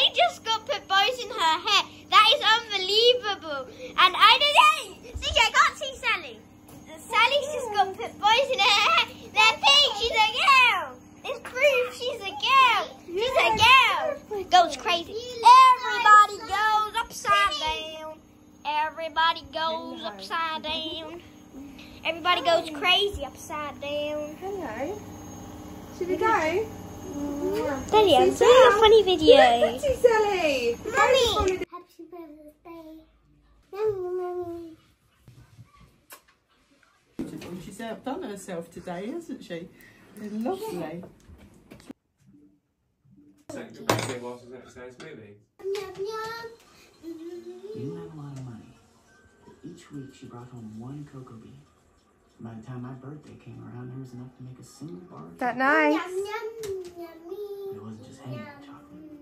Sally just got put bows in her hair. That is unbelievable. And I did it. See, I can't see Sally. Sally's just got put bows in her hair. They're pink. She's a girl. It's proof she's a girl. She's a girl. Goes crazy. Everybody goes upside down. Everybody goes upside down. Everybody goes crazy upside down. Hello. Should we go? Daddy, I'm doing a funny video. Pretty Sally. Mummy. Happy birthday. Mummy. She's outdone herself today, hasn't she? Lovely. Second birthday whilst I was next to this movie. You didn't have a lot of money. Each week she brought home one cocoa bean. By the time my birthday came around, there was enough to make a single bar. of That chocolate. nice. But it wasn't just hanging with chocolate.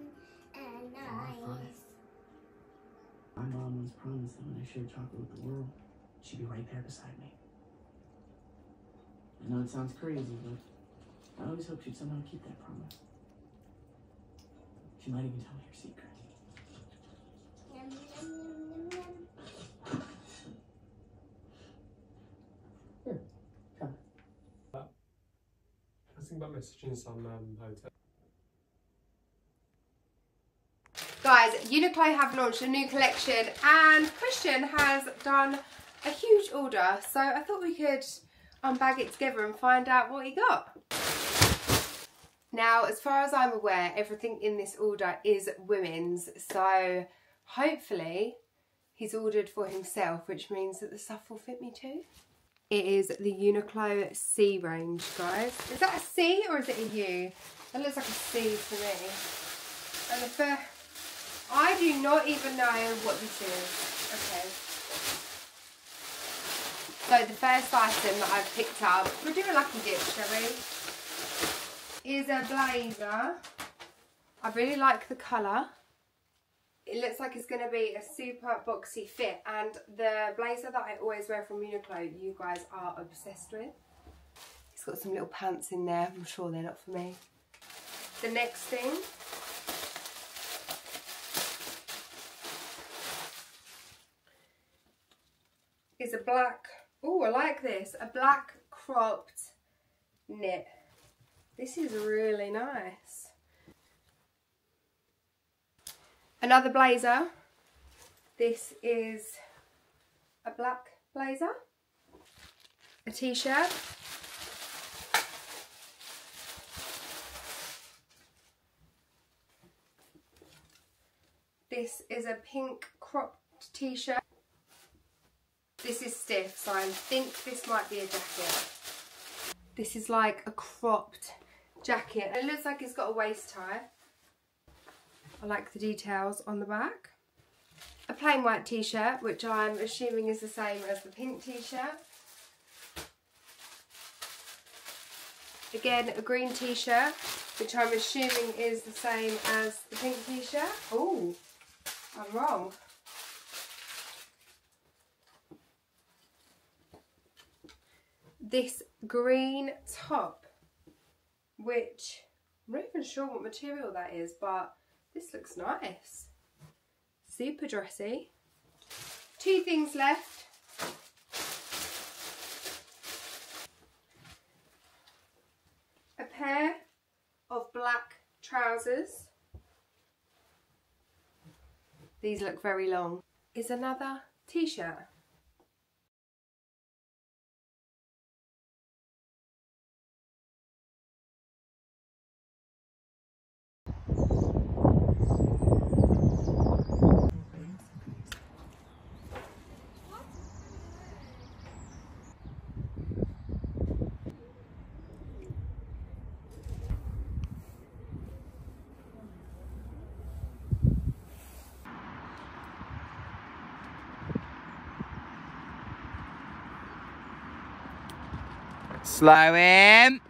It's a lot of fun. My mom once promised that when I shared chocolate with the world, she'd be right there beside me. I know it sounds crazy, but I always hoped she'd somehow keep that promise. She might even tell me her secret. Thinking about messaging some um, hotel. Guys, Uniqlo have launched a new collection and Christian has done a huge order. So I thought we could unbag it together and find out what he got. Now, as far as I'm aware, everything in this order is women's. So hopefully he's ordered for himself, which means that the stuff will fit me too. It is the Uniqlo C range, guys. Is that a C or is it a U? That looks like a C to me. And the first... I do not even know what this is. Okay. So the first item that I've picked up, we'll do a lucky dip, shall we? Is a blazer. I really like the colour. It looks like it's going to be a super boxy fit and the blazer that I always wear from Uniqlo, you guys are obsessed with. It's got some little pants in there, I'm sure they're not for me. The next thing is a black, oh I like this, a black cropped knit. This is really nice. Another blazer. This is a black blazer. A t-shirt. This is a pink cropped t-shirt. This is stiff, so I think this might be a jacket. This is like a cropped jacket. It looks like it's got a waist tie. I like the details on the back. A plain white t-shirt, which I'm assuming is the same as the pink t-shirt. Again, a green t-shirt, which I'm assuming is the same as the pink t-shirt. Oh, I'm wrong. This green top, which I'm not even sure what material that is, but this looks nice. Super dressy. Two things left. A pair of black trousers. These look very long. Is another t-shirt. Slow him.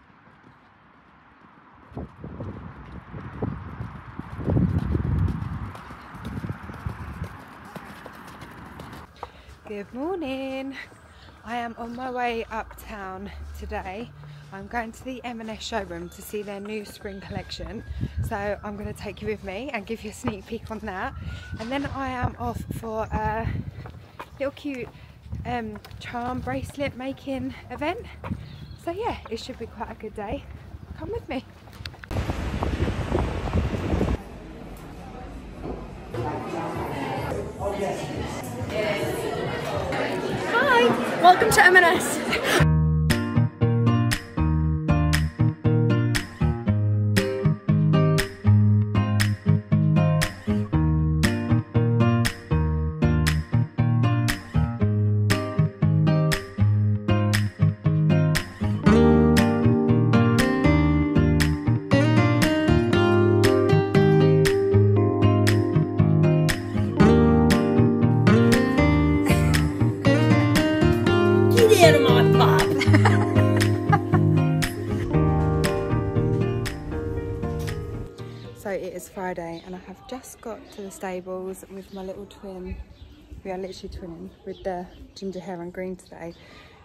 Good morning. I am on my way uptown today. I'm going to the M&S showroom to see their new spring collection. So I'm going to take you with me and give you a sneak peek on that. And then I am off for a little cute um, charm bracelet making event. So yeah, it should be quite a good day. Come with me. Hi, welcome to M&S. it is Friday and I have just got to the stables with my little twin. We are literally twinning with the ginger hair and green today.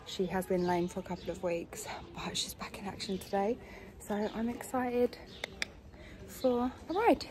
She has been lame for a couple of weeks, but she's back in action today. So I'm excited for a ride.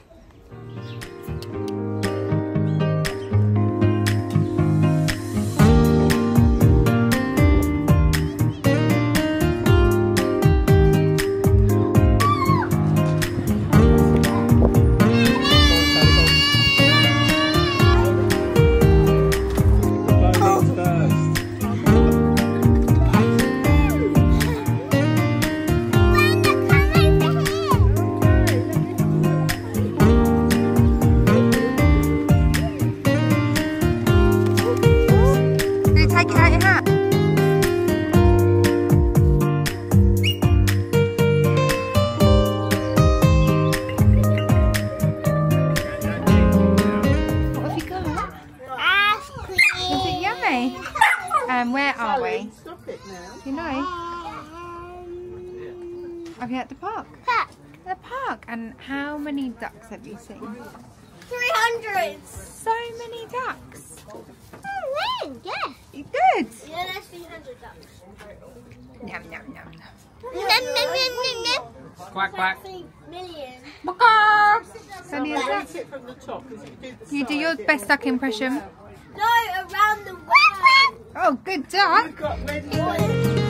Are we at the park? Pack. The park. And how many ducks have you seen? 300. So many ducks. Oh, man, yeah. You good? Yeah, that's 300 ducks. Yum yum yum. Nom, nom, nom, nom, nom. Quack quack. Three million. yum. Sunny as that. Take it from the top because you do the You do side, your get best duck impression. No, around the world. Oh, good duck.